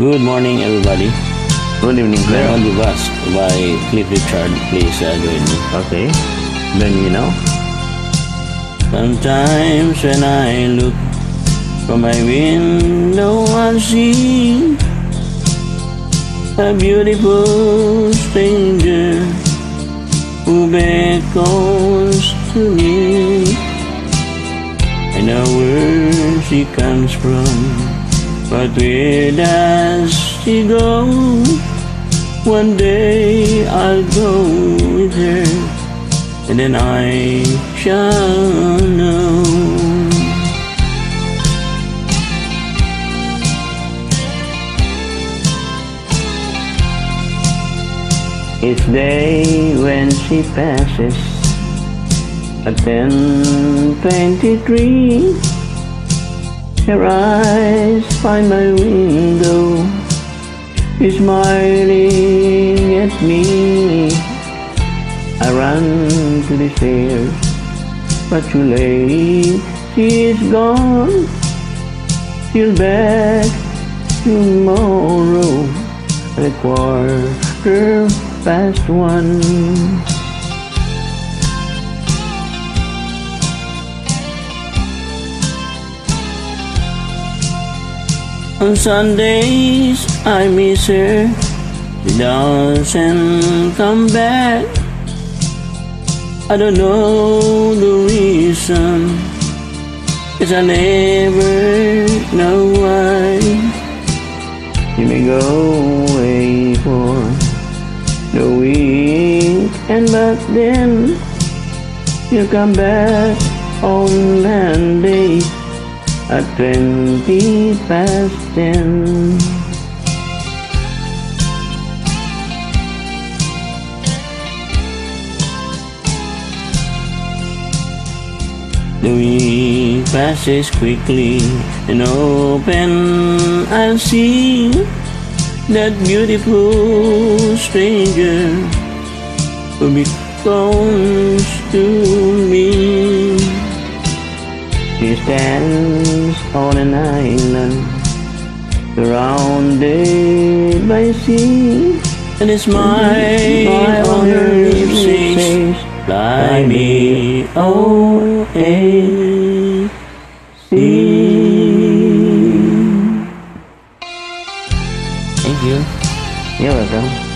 Good morning, everybody. Good evening, We're Claire. on the bus by Cliff Richard. Please uh, join me. Okay. Then you know. Sometimes when I look from my window, I see a beautiful stranger who beckons to me. I know where she comes from, but where does she go? One day I'll go with her, and then I shall know. Each day when she passes at 10.23 Her eyes find my window. She's smiling at me. I run to the stairs But too late She's gone. She'll back tomorrow at a quarter past one. On Sundays I miss her. She doesn't come back. I don't know the reason. Cause I never know why. You may go away for the weekend, but then you come back on Monday at twenty past ten. The week passes quickly and open I'll see that beautiful stranger who becomes to stands on an island surrounded by sea. And a smile on her lips says, Fly me away. Thank you. You're welcome.